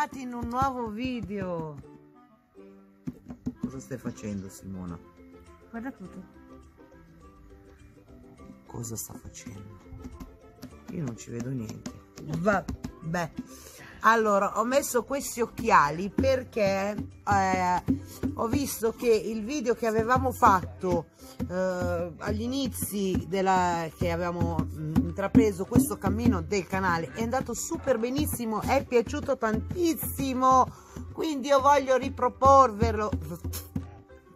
bentornati in un nuovo video. Cosa stai facendo Simona? Guarda tutto. Cosa sta facendo? Io non ci vedo niente. Vabbè. Allora, ho messo questi occhiali perché eh, ho visto che il video che avevamo fatto eh, agli inizi della, che avevamo mh, intrapreso questo cammino del canale è andato super benissimo, è piaciuto tantissimo, quindi io voglio riproporvelo.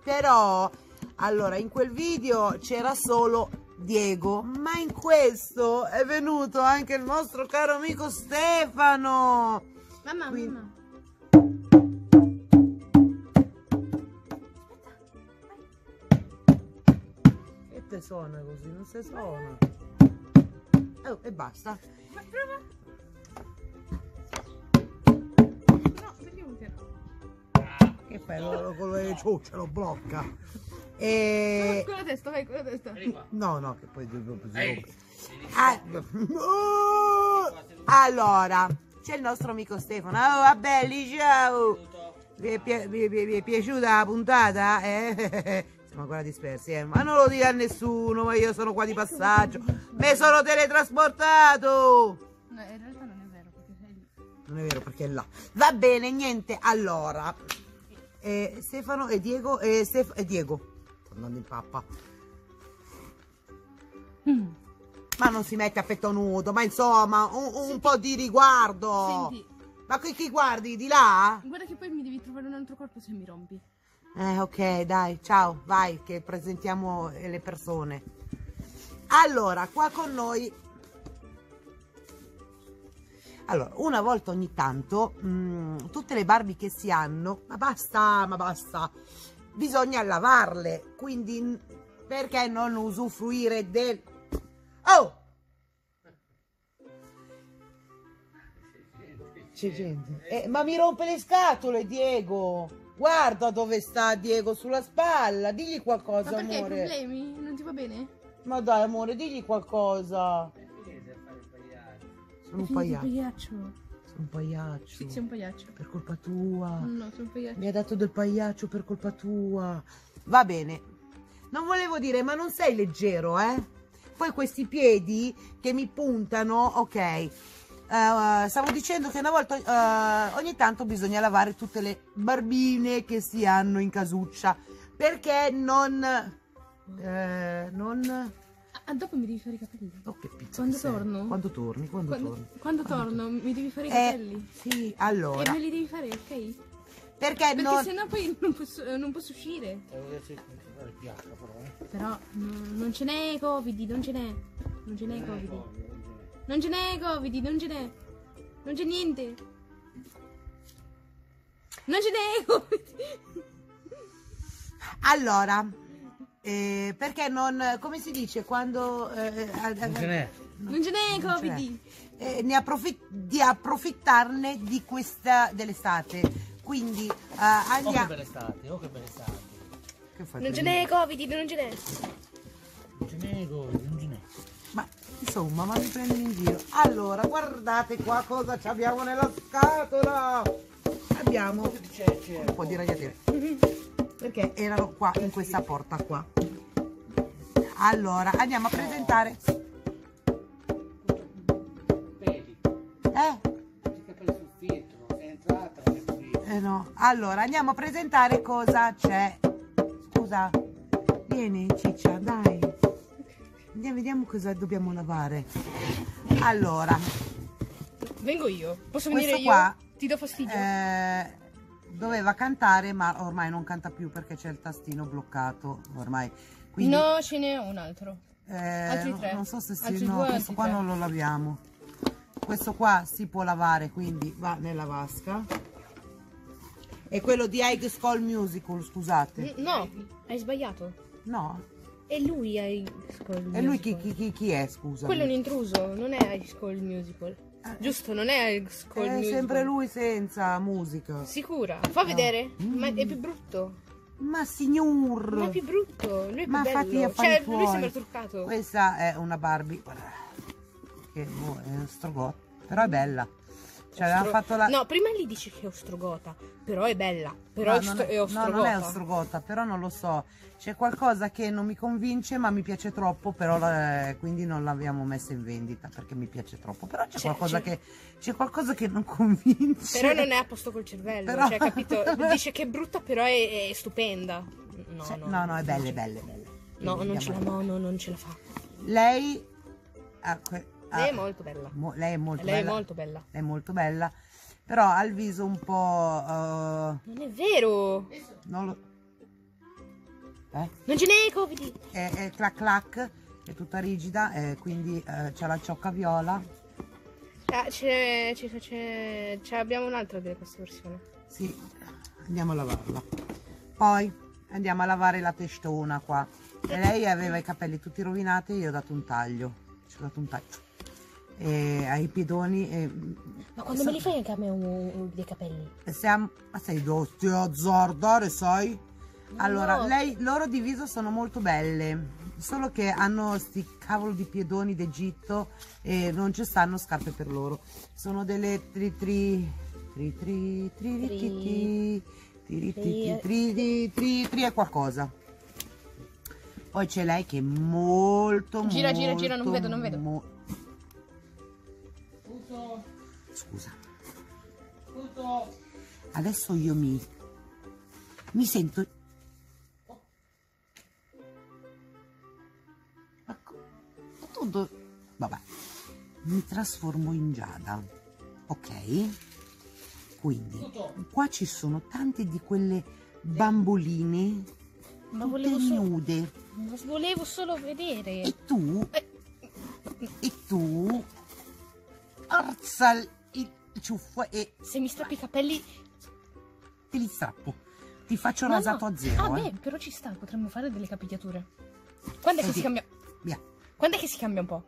Però, allora, in quel video c'era solo Diego, ma in questo è venuto anche il nostro caro amico Stefano. Mamma, Quindi- mamma. E te suona così, non si suona. Oh, e basta. Ma prova. No, perché non ti Che fai? Lo- delle ciucce lo blocca. E... Con la testa, vai, con la testa. No, no, che poi Ehi, rompe. Ah, Allora, c'è il nostro amico Stefano. Oh, vabbè, lì, ciao. Vi è, pi- vi- vi- vi è piaciuta la puntata? Eh? Siamo ancora dispersi, eh? Ma non lo dire a nessuno, ma io sono qua di passaggio. Mi sono teletrasportato. No, in realtà non è vero, perché sei lì. Non è vero perché è là. Va bene, niente. Allora, eh, Stefano e Diego e, Stef- e Diego. Andando in pappa. Ma non si mette a petto nudo, ma insomma, un, un po' di riguardo. Senti, Ma qui chi guardi? Di là? guarda che poi mi devi trovare un altro corpo se mi rompi. Eh, ok, dai, ciao, vai, che presentiamo eh, le persone. Allora, qua con noi. Allora, una volta ogni tanto, mm, tutte le Barbie che si hanno, ma basta, ma basta, bisogna lavarle. Quindi, perché non usufruire del. Oh! C'è gente. Eh, ma mi rompe le scatole, Diego! Guarda dove sta Diego sulla spalla, digli Ma qualcosa, perché hai amore. problemi? Non ti va bene? Ma dai, amore, digli qualcosa. Sono un pagliaccio. Un pagliaccio. Sì, sei un pagliaccio. Per colpa tua. No, sei un pagliaccio. Mi ha dato del pagliaccio per colpa tua. Va bene. Non volevo dire, ma non sei leggero, eh? Poi questi piedi che mi puntano, ok. Eh, stavo dicendo che una volta, eh, ogni tanto bisogna lavare tutte le barbine che si hanno in casuccia. Perché non... eh, non... Ah, dopo mi devi fare i capelli. Oh, che pizza Quando che sei. torno? Quando torni? Quando, Quando, torni? quando torno mi devi fare i Eh, capelli. sì, E allora. me li devi fare, ok? Perché, Perché non... sennò poi non posso, eh, non posso uscire. Però mm, non ce n'è Covid, non ce n'è. Non ce n'è Covid. Non ce n'è Covid, non ce n'è. Non c'è niente. Non ce n'è Covid. Allora, eh, perché non... come si dice quando... eh, Non ce n'è. Non ce n'è Non ce n'è. Covid. eh, ne approfitt- di approfittarne di questa dell'estate. Quindi eh, Oh che andiamo... oh che belle estate. Che fai Non per ce n'è Covid, non ce n'è. Non ce n'è, Gori, non ce n'è. Ma insomma, ma mi prendi in giro. Allora, guardate qua cosa ci abbiamo nella scatola. Abbiamo C'è, c'è. un po' di ragnatele. Perché erano qua in questa porta qua. Allora, andiamo a presentare. Eh? Eh no. Allora, andiamo a presentare cosa c'è. Scusa. Vieni, ciccia, dai. Andiamo, vediamo cosa dobbiamo lavare. Allora, Vengo io. Posso Questo venire io? qua, Ti do fastidio? eh, doveva cantare, ma ormai non canta più perché c'è il tastino bloccato. Ormai. Quindi, No, ce n'è un altro. eh, altri non- tre. non so se si. Altri No, due, questo qua tre. non lo laviamo. Questo qua si può lavare, quindi va nella vasca. E quello di High School Musical, scusate. N- No, hai sbagliato. No, È lui High School E lui chi, Musical. chi- chi- chi è, scusa? Quello è un intruso, non è High School Musical. Giusto, non è School È Musical. sempre lui senza musica. Sicura? Fa vedere? Mm. Ma è più brutto. Ma signor! Ma è più brutto, lui è più Ma bello. fatti gli affari cioè, tuoi. lui sembra truccato. Questa è una Barbie. Guarda, Che boh, è un strogot. Però è bella. Cioè, Ostro- fatto la... No, prima gli dici che è ostrogota, però è bella. Però No, non è no, ostrogota. non è ostrogota, però non lo so. C'è qualcosa che non mi convince, ma mi piace troppo, però la- quindi non l'abbiamo messa in vendita perché mi piace troppo. Però c'è C'è- qualcosa, Che, c'è qualcosa che non convince. Però non è a posto col cervello, Però- cioè, capito? Dice che è brutta, però è, è stupenda. No, Cioè, no, no, no, è bella, è bella, è bella. No, non ce, la, no, no, non ce la fa. Lei... ha que- Lei è molto bella. mo- lei è molto Lei è bella. molto bella. È molto bella. Però ha il viso un po'... eh, Non è vero! non lo... Eh? Non ce n'è Covid! È, è clac clac, è tutta rigida, eh, quindi eh, c'ha la ciocca viola. Ah, c'è, c'è, c'è, c'è- abbiamo un'altra di questa versione. Sì, andiamo a lavarla. Poi andiamo a lavare la testona qua. E lei aveva i capelli tutti rovinati, io ho dato un taglio. Ci ho dato un taglio. E ai piedoni. E, Ma quando me li fai anche a me un, dei capelli? e siamo. Ma sei dotti a azzardare, sai? Allora, No. lei, loro di viso sono molto belle. Solo che hanno sti cavolo di piedoni d'Egitto e non ci stanno scarpe per loro. Sono delle tri tri tri tri tri tri tri tri tri tri tri e qualcosa. Poi c'è lei che è molto Gira, gira, gira, non vedo, non vedo. Tutto, Scusa. tutto. Adesso io mi mi sento. Ma co- ma tu do- vabbè mi trasformo in Giada ok? Quindi qua ci sono tante di quelle bamboline Ma tutte volevo solo, nude. ma volevo solo vedere. e tu? E tu alza il- ciuffo e Se mi strappi i capelli... te li strappo ti faccio No, rasato no. a zero Ah, eh. beh, però ci sta, potremmo fare delle capigliature. Quando è che Senti. si cambia... via Quando è che si cambia un po'?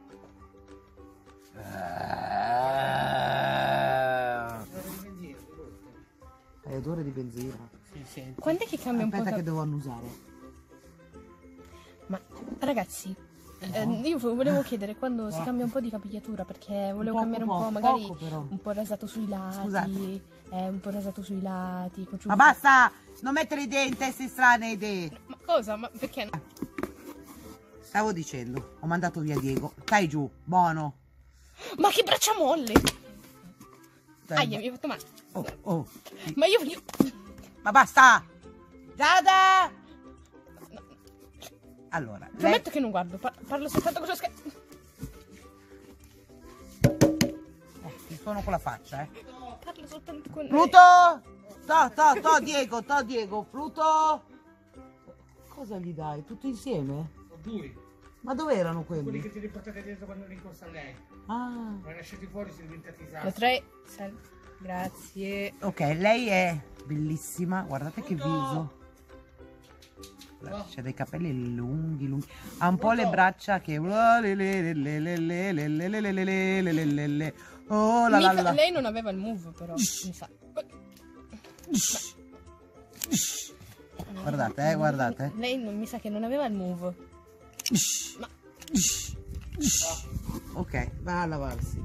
Hai odore di benzina. Sì. Quando è che cambia un po'? Aspetta che devo annusare. Ma ragazzi, eh, io volevo chiedere quando si cambia un po' di capigliatura perché volevo cambiare un po', magari un po' rasato sui lati, Scusate. eh, un po' rasato sui lati. Ma basta! Non mettere idee in teste strane idee. Ma cosa? Ma perché? Stavo dicendo, ho mandato via Diego. Stai giù, buono. Ma che braccia molle! Dai, Aia, mi hai fatto male. oh, oh. Ma io voglio... Ma basta! Giada! Allora, lei... Prometto che non guardo, par- parlo soltanto con lo scherzo. Eh, ti suono con la faccia, eh. Parlo soltanto con... Pluto! To, to, to, Diego, to, Diego. Pluto! Cosa gli dai? Tutto insieme? Sono due. Ma dove erano Quelli quelli? che ti riportate dentro quando eri in corsa a lei. Ah. Ma lasciati fuori si diventati tre... sal- Grazie. Ok, lei è bellissima, guardate che viso. C'ha dei capelli lunghi, lunghi. Ha un po' le braccia che... Oh la la la. Lei non aveva il move però, mi sa. Guardate, eh, guardate. Lei non mi sa che non aveva il move. Ma Ok, va a lavarsi.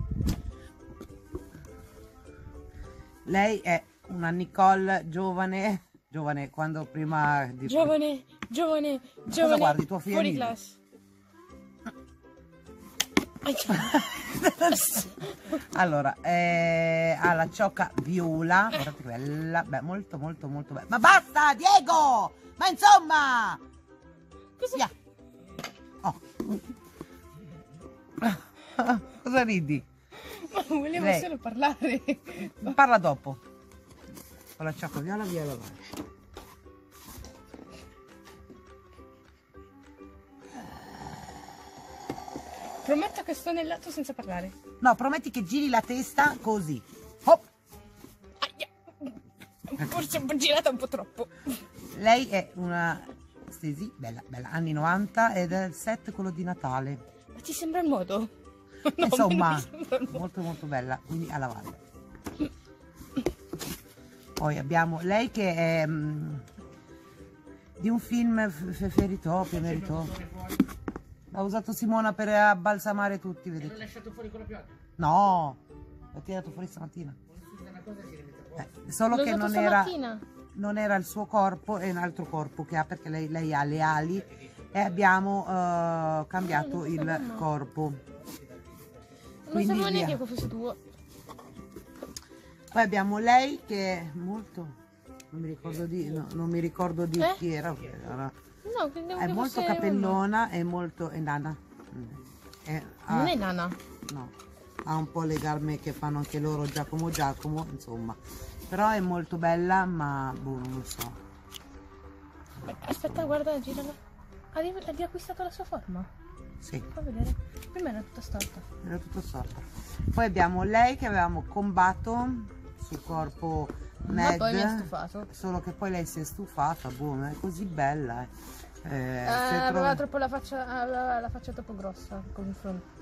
Lei è una Nicole giovane, giovane quando prima di... giovane, giovane, giovane. guardi, tuo figlio Fuori classe. Allora, eh, ha la ciocca viola, guardate che bella, beh, molto molto molto bella. Ma basta, Diego! Ma insomma! Cosa? Via. Oh. Cosa ridi? Ma volevo Lei. solo parlare. Parla dopo. Con la ciocca viola via a Prometto che sto nel lato senza parlare. No, prometti che giri la testa così. Hop. Aia. Forse ho girata un po' troppo. Lei è una Stesi, bella, bella, anni 90 ed è il set quello di Natale. Ma ti sembra il modo? No, Insomma, il modo. molto molto bella, quindi a lavare. Poi abbiamo lei che è mm, di un film F- F- Feritopio, Meritopio. L'ha usato Simona per abbalsamare tutti, L'ho vedete? lasciato fuori con la pioggia. No, l'ho tirato fuori stamattina. Eh, solo che non era, non era il suo corpo, è un altro corpo che ha perché lei, lei ha le ali e abbiamo eh, cambiato il sapevo. corpo. Non Quindi sapevo neanche che fosse tuo. Poi abbiamo lei che è molto, non mi ricordo di, no, non mi ricordo di Eh? chi era, era- No, credevo è che molto fosse capellona e molto è nana. È- ha- Non è nana. no, ha un po' le garme che fanno anche loro Giacomo Giacomo, insomma. Però è molto bella, ma boh, non lo so. Aspetta, guarda, girala. Ha ri- ha riacquistato la sua forma. Sì, Fa vedere. Prima era tutta storta. era tutto sorta. Poi abbiamo lei che avevamo combatto sul corpo Ma Ned. poi mi ha stufato. Solo che poi lei si è stufata, boh, non è così bella. Eh. Eh, Eh, aveva trova- troppo la faccia, aveva la faccia troppo grossa.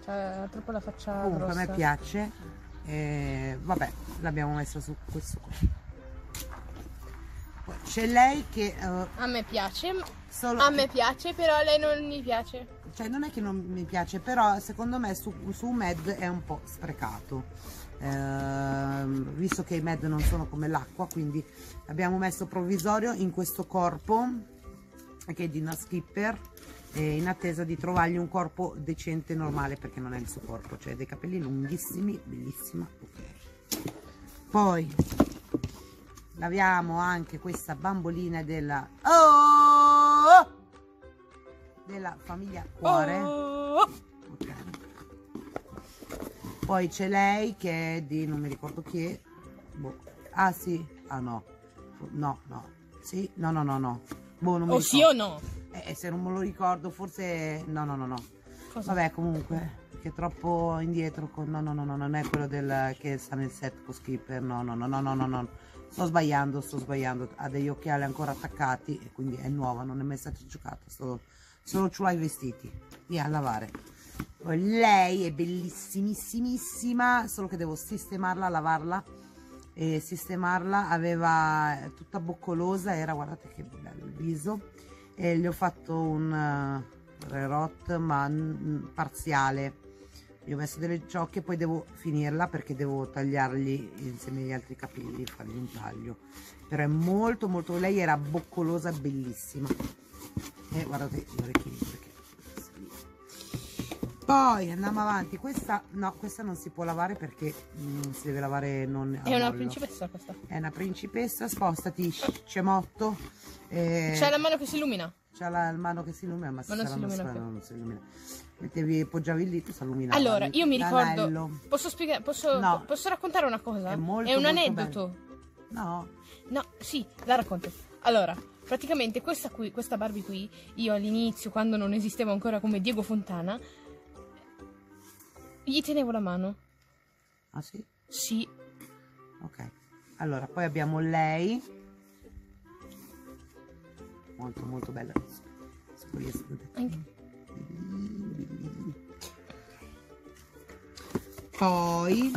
Cioè, troppo la faccia Comunque grossa. a me piace. Eh, vabbè, l'abbiamo messa su questo qua. Poi C'è lei che eh, A me piace, solo a me piace, però a lei non mi piace. cioè non è che non mi piace, però secondo me su, su Med è un po' sprecato. Ehm, visto che i Med non sono come l'acqua, quindi abbiamo messo provvisorio in questo corpo che è di una skipper eh, in attesa di trovargli un corpo decente normale perché non è il suo corpo, cioè dei capelli lunghissimi, bellissima. ok. Poi laviamo anche questa bambolina della oh! della famiglia Cuore. Oh! Ok. Poi c'è lei che è di non mi ricordo chi è. Boh. Ah sì, ah no. No, no. Sì, no, no, no, no. Boh, non O ricordo. sì o no? Eh, se non me lo ricordo, forse no, no, no, no. Cosa? Vabbè, comunque, che è troppo indietro con no, no, no, no, non è quello del che sta nel set con Skipper. No, no, no, no, no, no, no. Sto sbagliando, sto sbagliando. Ha degli occhiali ancora attaccati e quindi è nuova, non è mai stata giocata, solo solo ci i vestiti. Via a lavare. Lei è bellissimissimissima, solo che devo sistemarla, lavarla e sistemarla. Aveva eh, tutta boccolosa, era guardate che bello il viso. E gli ho fatto un eh, rerot ma parziale. Gli ho messo delle ciocche, poi devo finirla perché devo tagliargli insieme agli altri capelli, fargli un taglio. Però è molto molto, lei era boccolosa, bellissima. E guardate gli orecchini perché poi andiamo avanti questa no questa non si può lavare perché mm, si deve lavare non È una mollo. principessa questa. è una principessa spostati scemotto eh, C'è la mano che si illumina. c'ha la mano che si illumina ma, Ma non si illumina non si illumina mettevi poggiavi il dito si illuminava Allora, io mi ricordo. Posso spiegare? Posso, No. posso raccontare una cosa? È molto, un molto aneddoto. no No, sì, la racconto. Allora, praticamente questa qui, questa Barbie qui, io all'inizio, quando non esisteva ancora come Diego Fontana, gli tenevo la mano. ah sì Sì. ok allora poi abbiamo lei molto molto bella. Anche- Poi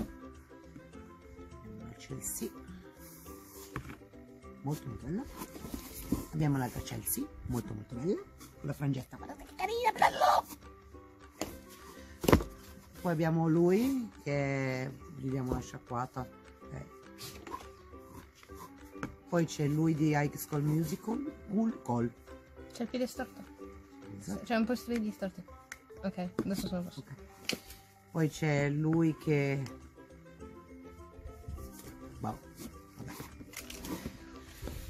Chelsea molto molto bella. Abbiamo l'altra Chelsea, molto molto bella. Con la frangetta, guardate che carina, bello! Poi abbiamo lui che gli diamo una sciacquata. ok. Poi c'è lui di High School Musical, Cool Call. C'è il piede storto. C'è un po' di storti. Ok, adesso sono posto. Ok. Poi c'è lui che... Boh.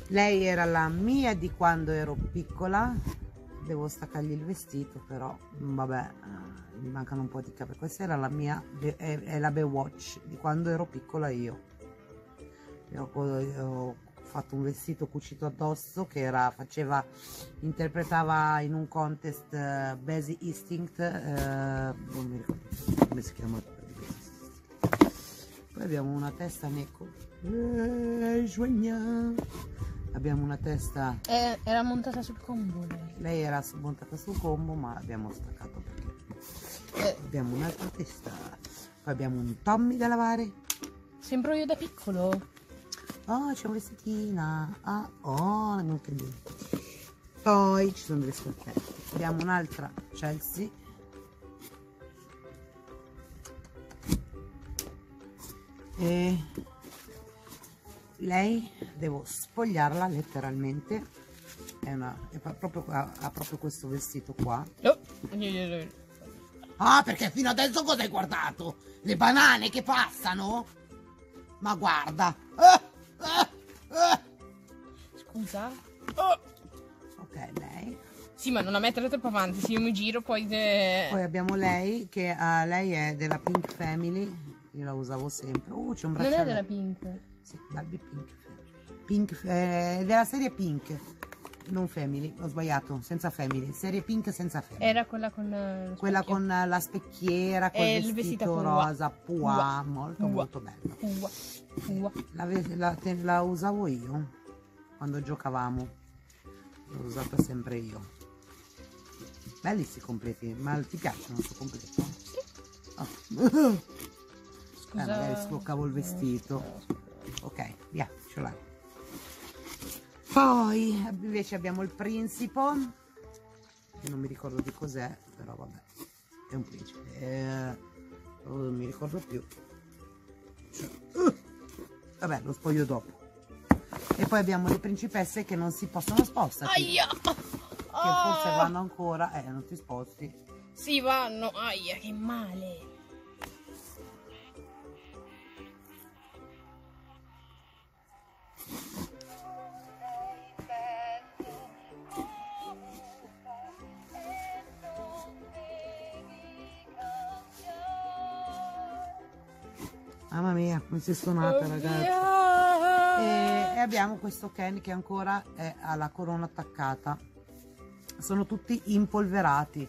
Lei era la mia di quando ero piccola. Devo staccargli il vestito, però vabbè, eh, mi mancano un po' di capelli. Questa era la mia, è, è la Bewatch di quando ero piccola io. Ho, ho fatto un vestito cucito addosso che era, faceva, interpretava in un contest eh, Basic Instinct, eh, non mi ricordo come si chiama. Poi abbiamo una testa Neko. Eh. Abbiamo una testa, Eh, era montata sul combo lei. lei era montata sul combo ma abbiamo staccato perché Eh, abbiamo un'altra testa. Poi abbiamo un Tommy da lavare. sembro io da piccolo. Oh, c'è un vestitina. Ah, oh, non credo. Poi ci sono delle scarpette. Abbiamo un'altra Chelsea. E lei devo spogliarla letteralmente. È una, è proprio, ha, ha proprio questo vestito qua. Oh. Ah, perché fino adesso cosa hai guardato? Le banane che passano? Ma guarda. Ah, ah, ah. Scusa. Oh. Ok, lei. Sì, ma non la mettere troppo avanti, se io mi giro poi... de- Poi abbiamo lei, che ah, lei è della Pink Family. Io la usavo sempre. Uh, c'è un Non bracciale. è della Pink. Sì, Barbie Pink. Pink eh, della serie Pink. Non Family, ho sbagliato, senza Family. Serie Pink senza Family. Era quella con... eh, Quella con eh, la specchiera, col E il vestito, rosa, pua, molto Pua. molto bello. Ua. Ua. La, la- la usavo io quando giocavamo. L'ho usata sempre io. Belli sti completi, ma ti piacciono sto completo? Oh. eh, Scusa. magari sbloccavo il vestito. Ok, via, ce l'hai. Poi invece abbiamo il principo. Che non mi ricordo di cos'è, però vabbè. È un principe. Eh, non mi ricordo più. Cioè, uh, vabbè, lo spoglio dopo. E poi abbiamo le principesse che non si possono spostare. Aia! Che forse Ah! vanno ancora. Eh, non ti sposti. Sì, vanno. Aia, che male. Mamma mia, come si è suonata, ragazzi. E, e abbiamo questo Ken che ancora è alla corona attaccata. Sono tutti impolverati.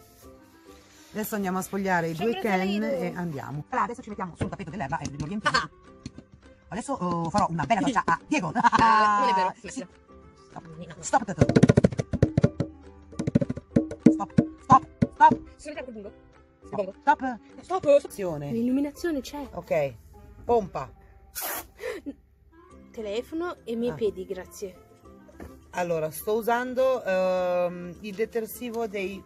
Adesso andiamo a spogliare i due Ken e andiamo. Allora, adesso ci mettiamo sul tappeto dell'erba e lo riempiamo. Adesso oh, farò una bella doccia a Diego. Ah, non è vero. Sì. Stop. Stop. Stop. Stop. Stop. Si mette col bungo? Stop. Stop. Stop. Azione. L'illuminazione c'è. Ok. Pompa. Telefono e i miei Ah. piedi, grazie. Allora, sto usando ehm, il detersivo dei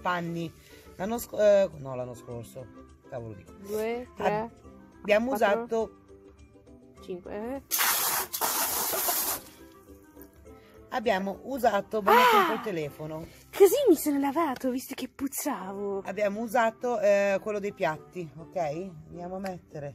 panni. L'anno scorso, no, l'anno scorso, cavolo dico. Due, tre, Abbiamo Quattro. usato, cinque. eh. abbiamo usato Ah! il telefono. Così mi sono lavato, visto che puzzavo. Abbiamo usato eh, quello dei piatti, ok? Andiamo a mettere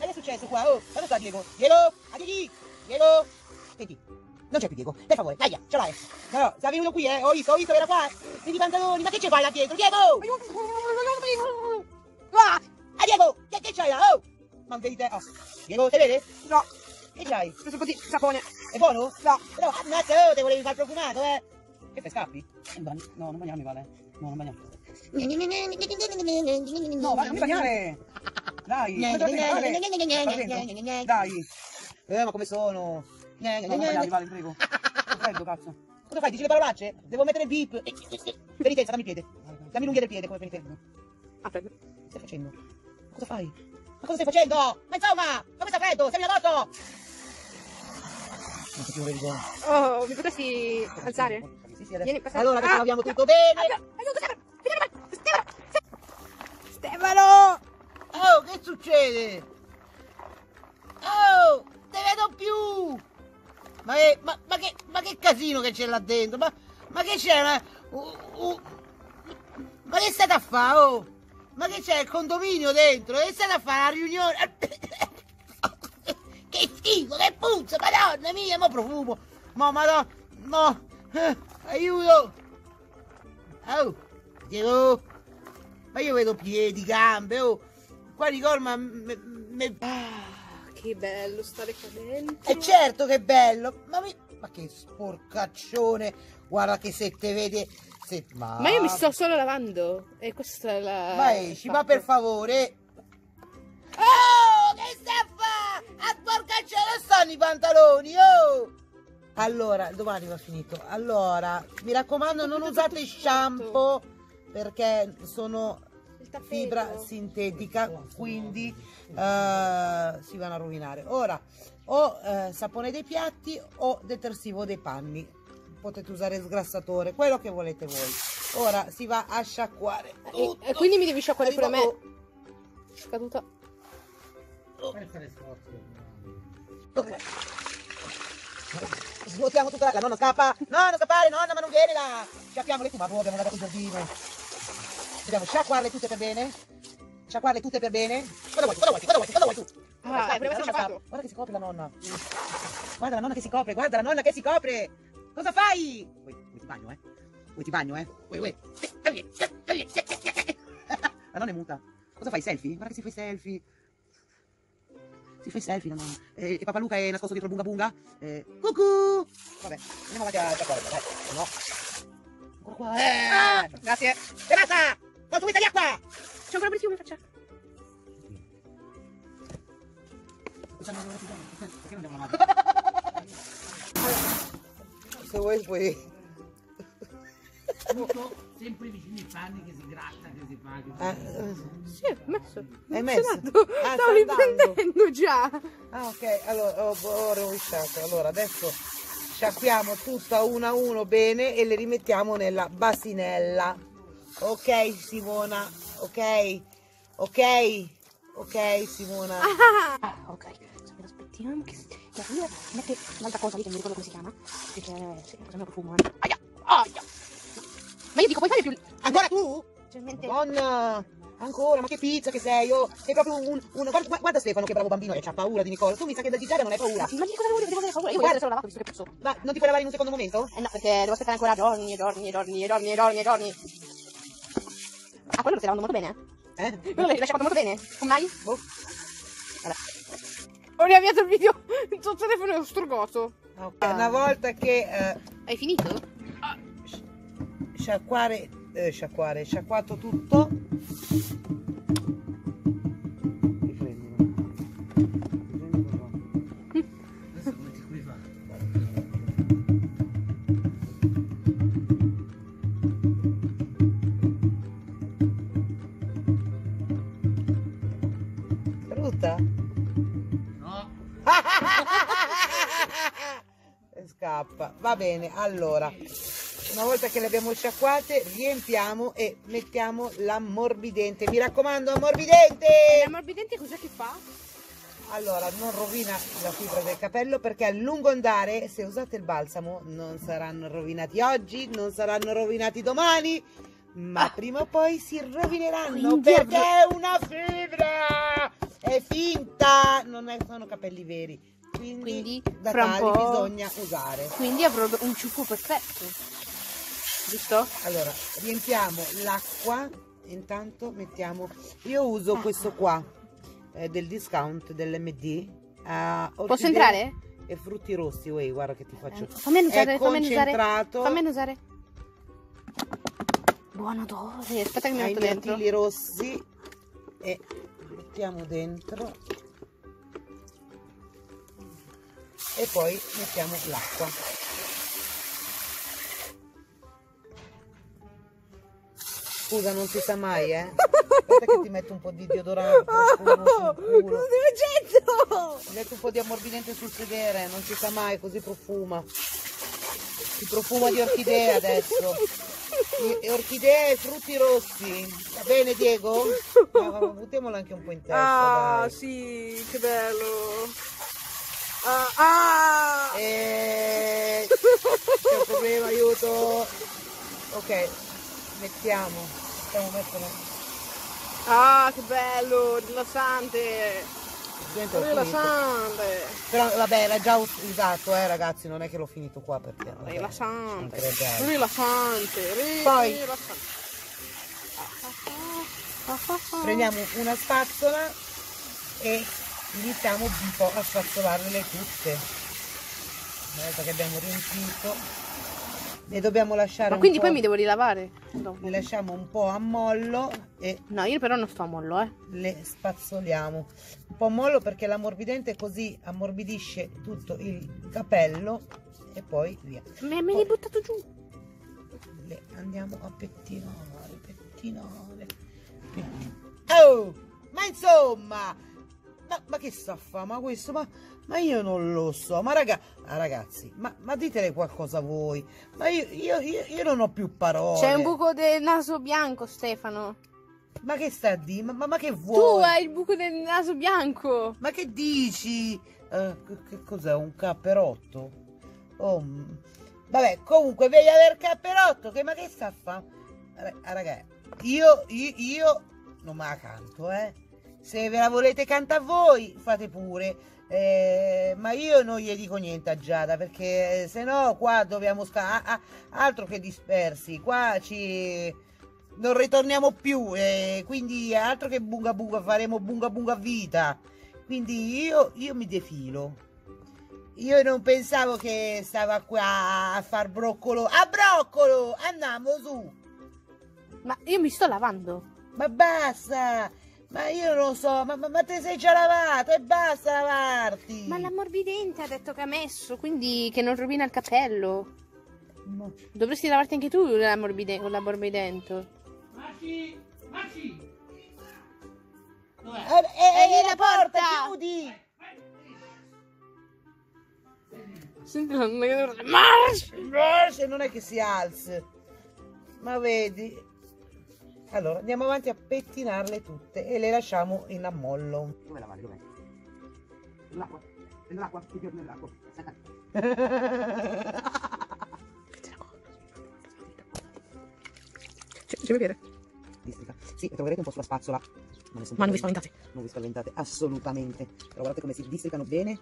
successo qua? Oh, dove sta Diego? Diego? A Diego? Diego? Senti, non c'è più Diego, per favore, dai, ce l'hai. No, sei venuto qui, eh, ho visto, ho visto era qua. Vedi i pantaloni, ma che ci fai là dietro? Diego! Ah, ah, Diego, che, che c'hai là? Oh! Ma vedi te, oh. Diego, te vede? No, Che c'hai? un po' di sapone. È buono? No. Però, ammazza, oh, te volevi far profumato, eh. Che fai, scappi? No, non bagnarmi, vale. No, non bagnarmi. No, vai, non mi bagnare! Dai. Dai! Eh, ma come sono? No, non bagnarmi, vale, prego. Freddo, cazzo. Cosa fai? Dici le parolacce? Devo mettere il beep. Penitenza, dammi il piede. Dammi l'unghia del piede come penitenza. Aspetta. Che stai facendo? Ma cosa fai? Ma cosa stai facendo? Ma insomma, come sta freddo? Stai addosso! Non so più vergogna. Oh, mi potresti alzare? Sì, sì, adesso. Vieni, Allora, adesso Ah! laviamo tutto bene. Aiuto, Stefano! Stefano! Stefano! Stefano! Oh, che succede? Oh, te vedo più! Ma, è- ma, ma che, ma che casino che c'è là dentro? Ma, ma che c'è? Ma, uh, uh, ma che state a fare? Oh? Ma che c'è il condominio dentro? Che state a fare la riunione? che schifo, che puzza, madonna mia, ma profumo! Ma madonna, no, eh, aiuto! Oh, Diego! Ma io vedo piedi, gambe, oh! Qua Nicole, ma... me- me- Ah, che bello stare qua dentro. E certo che bello! Ma, mi- ma che sporcaccione! Guarda che se te vede... Se... Ma... Ma io mi sto solo lavando. E questa è la. Ma esci, il ma fatto. per favore! Oh! Che sta a fare? A sporcaccione stanno i pantaloni, oh! Allora, domani va finito. Allora, mi raccomando, non usate shampoo perché sono. Fibra sintetica, quindi eh, si vanno a rovinare. Ora, o eh, sapone dei piatti o detersivo dei panni. Potete usare sgrassatore, quello che volete voi. Ora si va a sciacquare. E, e quindi mi devi sciacquare pure Arriva- me. Fai fare sforzi. Ok. Svuotiamo tutta la... la nonna scappa. No, non scappare, nonna, ma non viene là. Sciacquiamole tu, ma abbiamo dato il giardino. Dobbiamo sciacquarle tutte per bene. Sciacquarle tutte per bene. Cosa vuoi? Cosa vuoi? Cosa vuoi? Cosa vuoi tu? Ah, è nonna sciacquato. scappa. Guarda che si copre la nonna. Guarda la nonna che si copre, guarda la nonna che si copre. Cosa fai? Vuoi, vuoi ti bagno, eh? Vuoi ti bagno, eh? Vuoi, vuoi. La nonna è muta. Cosa fai? Selfie? Guarda che si fa i selfie. Si fa i selfie la nonna. E, e Papa Luca è nascosto dietro bunga bunga. Eh, cucù! Vabbè, andiamo avanti a sciacquare, dai. No. Ancora qua. Eh! Ah, grazie. E basta! Consumita di acqua! C'è ancora per in faccia. Se vuoi puoi. Sempre vicino ai panni che si gratta, che si fa. Che si... Ah, eh, Sì, ho messo. Hai messo? Funzionato. Ah, Stavo riprendendo già. Ah ok, allora ho, ho rovesciato. Allora adesso sciacquiamo tutto a uno a uno bene e le rimettiamo nella basinella. Ok Simona, ok, ok, ok Simona. Ah, ok. Aspetta, aspettiamo che che arriva. Mette un'altra cosa lì che non mi ricordo come si chiama. Perché sì, cosa ne profumo, eh. Aia! Aia! Ma io dico, puoi fare più. Ancora tu? Leggermente. Madonna, ancora, ma che pizza che sei? Oh, sei proprio un, un- guarda, guarda Stefano che bravo bambino e c'ha paura di Nicola. Tu mi sa che da Gigiara non hai paura. Ma di cosa devo devo avere paura? Io voglio adesso lavato visto che posso. Ma non ti puoi lavare in un secondo momento? Eh no, perché devo aspettare ancora giorni e giorni e giorni e giorni e giorni e giorni. Ah, quello lo stai lavando molto bene? Eh? Quello l'hai lasciato molto bene? Come mai? Boh. Vabbè. Ho riavviato il video. Il tuo telefono è ostrogoto. Ok, Una volta che eh, Hai finito? sciacquare, eh, sciacquare, sciacquato tutto. Va bene, allora. Una volta che le abbiamo sciacquate, riempiamo e mettiamo l'ammorbidente. Mi raccomando, ammorbidente! L'ammorbidente cos'è che fa? Allora, non rovina la fibra del capello perché a lungo andare, se usate il balsamo, non saranno rovinati oggi, non saranno rovinati domani, ma prima o poi si rovineranno Quindi perché è una fibra! È finta! Non è- sono capelli veri. Quindi, Quindi, da fra tali bisogna usare. Quindi avrò un ciuffo perfetto. Giusto? Allora, riempiamo l'acqua, intanto mettiamo... Io uso questo qua, eh, del discount dell'MD. eh, Posso entrare? E frutti rossi, uè, guarda che ti faccio. Fammi usare, fammi usare. concentrato Fammi usare. Buon odore. Aspetta che mi metto dentro. mirtilli rossi e mettiamo dentro. E poi mettiamo l'acqua. Scusa, non si sa mai, eh. Aspetta che ti metto un po' di deodorante. profumo sul culo. facendo? Metti un po' di ammorbidente sul sedere, non si sa mai, così profuma. Si profuma di orchidea adesso. E- orchidee e frutti rossi. Va bene Diego? Buttiamolo anche un po' in testa. Ah, dai. sì, che bello. Ah, ah. E... C'è un problema, aiuto. Ok, mettiamo. Mettiamo metterlo Ah, che bello, rilassante. Rilassante. Però vabbè, era già us- usato, eh ragazzi, non è che l'ho finito qua perché... vabbè, Rilassante. Rilassante. ri- Poi- rilassante. prendiamo una spazzola e iniziamo un po' a spazzolarle tutte una volta che abbiamo riempito le dobbiamo lasciare Ma quindi po', poi mi devo rilavare? dopo? le lasciamo un po' a mollo e No, io però non sto a mollo, eh. le spazzoliamo un po' a mollo perché l'ammorbidente così ammorbidisce tutto il capello e poi via. Me, me l'hai buttato giù. Le andiamo a pettinare, pettinare. pettinare. Oh, ma insomma, ma, ma che sta a fare? Ma questo, ma, ma io non lo so. Ma raga, ah, ragazzi, ma, ma ditele qualcosa voi. Ma io, io, io, io non ho più parole. C'è un buco del naso bianco, Stefano. Ma che sta a dire? Ma, ma, ma che Tu vuoi? hai il buco del naso bianco. Ma che dici? Eh, che, cos'è? Un capperotto? Oh, mm. vabbè, comunque vedi aver capperotto, che ma che sta a fare? Ragazzi, io, io, io non me la canto, eh. Se ve la volete cantare voi, fate pure. Eh, ma io non gli dico niente a Giada perché se no qua dobbiamo stare altro che dispersi. Qua ci non ritorniamo più. eh, quindi altro che bunga bunga faremo bunga bunga vita. Quindi io, io mi defilo. Io non pensavo che stava qua a far broccolo. A broccolo! Andiamo su! Ma io mi sto lavando. Ma basta! Ma io non lo so, ma, ma, ma te sei già lavato e basta lavarti! Ma l'ammorbidente ha detto che ha messo, quindi che non rovina il capello. Ma- Dovresti lavarti anche tu l'ammorbide- con l'ammorbidente. Maci! Maci! Dov'è? Eh, eh, È lì la la porta, porta! chiudi! Senti! No, se non è che si alza. Ma vedi? Allora, andiamo avanti a pettinarle tutte e le lasciamo in ammollo. Dove la vale? Dov'è? Nell'acqua. Nell'acqua, ti piace nell'acqua. Ci vedere? Districa. Sì, troverete un po' sulla spazzola. Sono Ma non vi spaventate. Non vi spaventate, assolutamente. Però guardate come si districano bene.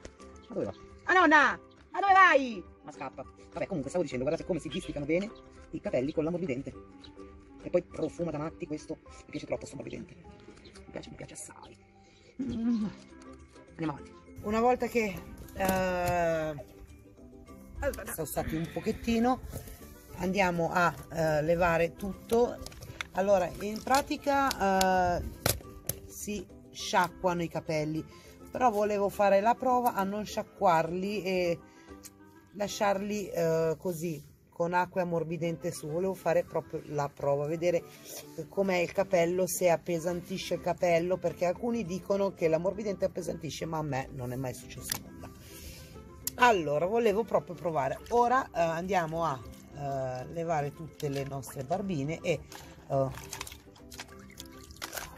Ma dove va? Ah nonna! Ma dove vai? Ma scappa. Vabbè, comunque stavo dicendo, guardate come si districano bene i capelli con l'ammorbidente. E poi profuma da matti questo. Mi piace troppo sto ammorbidente. Mi piace, mi piace assai. Mm. Andiamo avanti. Una volta che eh, sono stati un pochettino, andiamo a eh, levare tutto. Allora, in pratica eh, si sciacquano i capelli, però volevo fare la prova a non sciacquarli e lasciarli eh, così con acqua e ammorbidente su. Volevo fare proprio la prova, vedere com'è il capello, se appesantisce il capello, perché alcuni dicono che l'ammorbidente appesantisce, ma a me non è mai successo nulla. Allora, volevo proprio provare. Ora eh, andiamo a eh, levare tutte le nostre barbine e eh,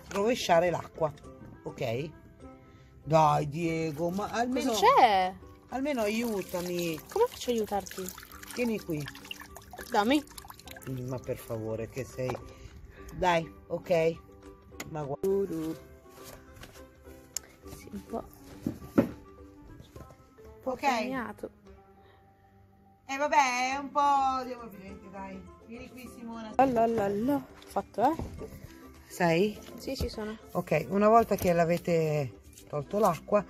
rovesciare l'acqua, ok? Dai Diego, ma almeno, c'è? almeno aiutami. Come faccio a aiutarti? Vieni qui. Dammi. Ma per favore, che sei... Dai, ok? Ma guarda... Sì, un po' Ok. E vabbè, è un po' di ammorbidente, dai. Vieni qui Simona. La la la la. Fatto, eh? Sei? Sì, ci sono. Ok, una volta che l'avete tolto l'acqua,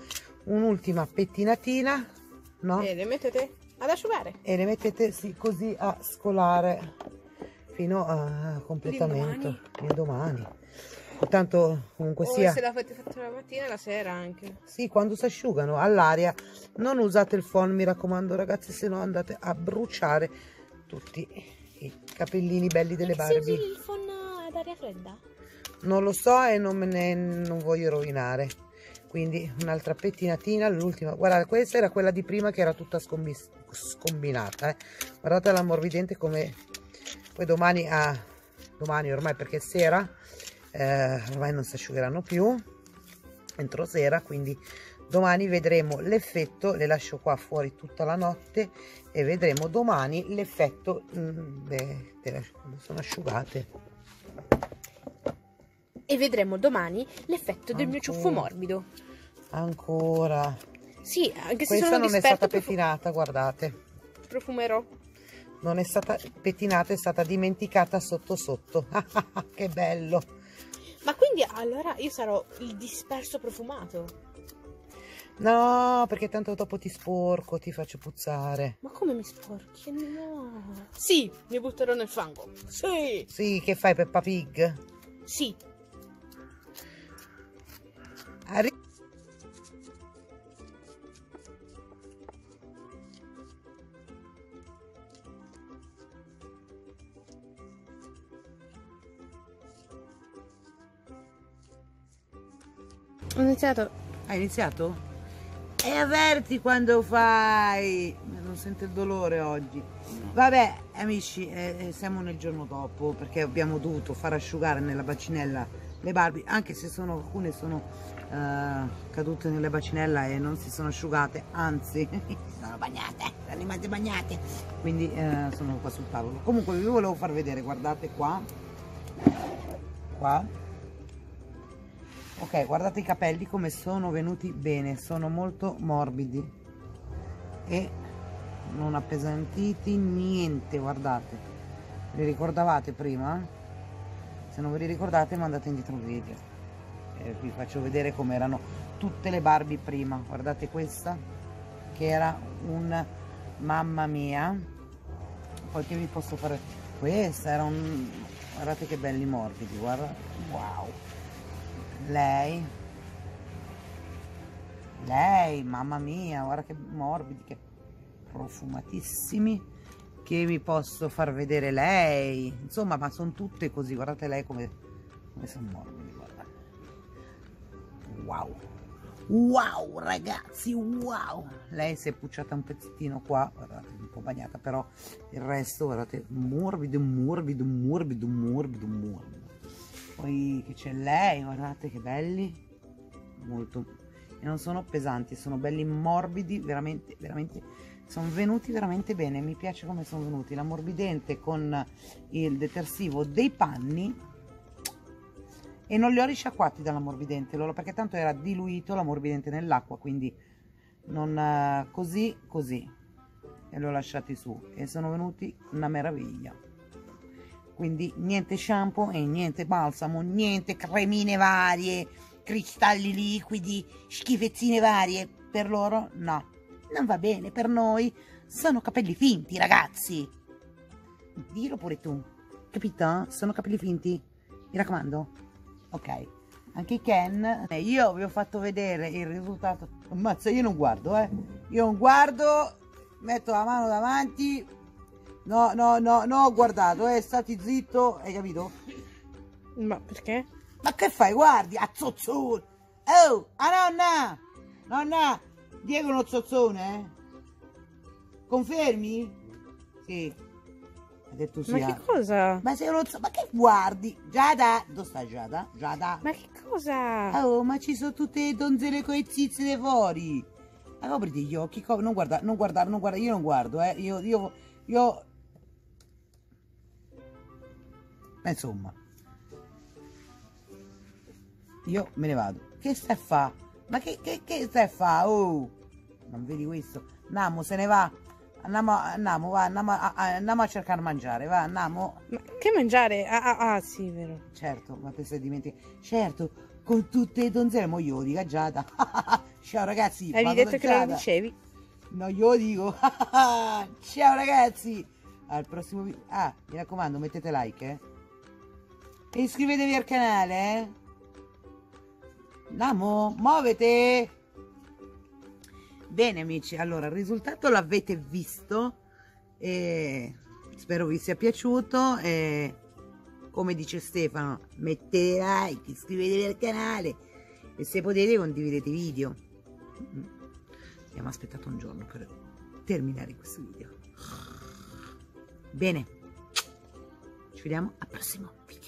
un'ultima pettinatina, no? E le mettete ad asciugare. E le mettete sì, così a scolare fino a completamento. L'indomani. Tanto comunque O sia... se l'avete fatto la mattina e la sera anche. Sì, quando si asciugano all'aria, non usate il phon, mi raccomando ragazzi, se no andate a bruciare tutti i capellini belli delle Barbie. il phon ad aria fredda? Non lo so e non me ne non voglio rovinare. Quindi un'altra pettinatina, l'ultima. Guardate, questa era quella di prima che era tutta scombi- scombinata. eh. Guardate l'ammorbidente come... Poi domani, ah, domani ormai perché è sera, eh, ormai non si asciugheranno più, entro sera, quindi domani vedremo l'effetto, le lascio qua fuori tutta la notte e vedremo domani l'effetto mm, sono asciugate. E vedremo domani l'effetto del mio ciuffo morbido. Ancora. Sì, anche se Questa non è stata pettinata, guardate. profumerò. Non è stata pettinata, è stata dimenticata sotto sotto. che bello. Ma quindi allora io sarò il disperso profumato. No, perché tanto dopo ti sporco, ti faccio puzzare. Ma come mi sporchi? No. Sì, mi butterò nel fango. Sì. Sì, che fai Peppa Pig? Sì. Arri- iniziato. Hai iniziato? E avverti quando fai. Non sento il dolore oggi. Vabbè, amici, eh, eh, siamo nel giorno dopo perché abbiamo dovuto far asciugare nella bacinella le Barbie, anche se sono, alcune sono eh, cadute nella bacinella e non si sono asciugate, anzi, sono bagnate, sono rimaste bagnate. Quindi eh, sono qua sul tavolo. Comunque vi volevo far vedere, guardate qua. Qua ok guardate i capelli come sono venuti bene sono molto morbidi e non appesantiti niente guardate. Li ricordavate prima? Se non ve li ricordate mandate indietro il video. E vi faccio vedere come erano tutte le Barbie prima. Guardate questa che era un mamma mia. Poi che vi posso fare? Questa era un guardate che belli morbidi guarda. Wow lei? Lei mamma mia guarda che morbidi che profumatissimi che vi posso far vedere lei. Insomma ma sono tutte così guardate lei come, come sono morbidi guarda. Wow. Wow ragazzi wow. Lei si è pucciata un pezzettino qua guardate un po' bagnata però il resto guardate morbido morbido morbido morbido morbido poi che c'è lei guardate che belli. Molto. E non sono pesanti sono belli morbidi veramente veramente sono venuti veramente bene mi piace come sono venuti. L'ammorbidente con il detersivo dei panni e non li ho risciacquati dall'ammorbidente loro perché tanto era diluito l'ammorbidente nell'acqua quindi non eh, così così. E li ho lasciati su. E sono venuti una meraviglia quindi niente shampoo e niente balsamo, niente cremine varie, cristalli liquidi, schifezzine varie. Per loro no, non va bene, per noi sono capelli finti ragazzi. Dillo pure tu, capito? Sono capelli finti, mi raccomando. Ok, anche Ken, eh, io vi ho fatto vedere il risultato. Ammazza, io non guardo, eh. Io non guardo, metto la mano davanti, No, no, no, no, ho guardato, eh, stati zitto, hai capito? Ma perché? Ma che fai? Guardi, a zozzone! Oh, a nonna! Nonna, Diego uno zozzone, eh? Confermi? Sì. Ha detto sì. Ma che cosa? Ma sei uno zozzone, ma che guardi? Giada, dove sta Giada? Giada? Ma che cosa? Oh, ma ci sono tutte le donzelle con i zizzine fuori. Ma copriti gli occhi, non guardare, non guardare, non guardare, io non guardo, eh, io, io, io ma insomma, io me ne vado. Che stai a fa? Ma che, che, che stai a fa? Oh, non vedi questo? Andiamo, se ne va. Andiamo, andiamo, va, andiamo, a, andiamo a cercare mangiare, va, andiamo. Ma che mangiare? Ah, ah, ah sì, vero. Certo, ma te sei dimenticato. Certo, con tutte le donzelle, mo io dico Giada. Ciao ragazzi. Hai detto che lo dicevi? No, io lo dico. Ciao ragazzi. Al prossimo video. Ah, mi raccomando, mettete like, eh. E iscrivetevi al canale, eh? Namo, muovete! Bene amici, allora il risultato l'avete visto e spero vi sia piaciuto e come dice Stefano mettete like, iscrivetevi al canale e se potete condividete i video. Abbiamo aspettato un giorno per terminare questo video. Bene, ci vediamo al prossimo video.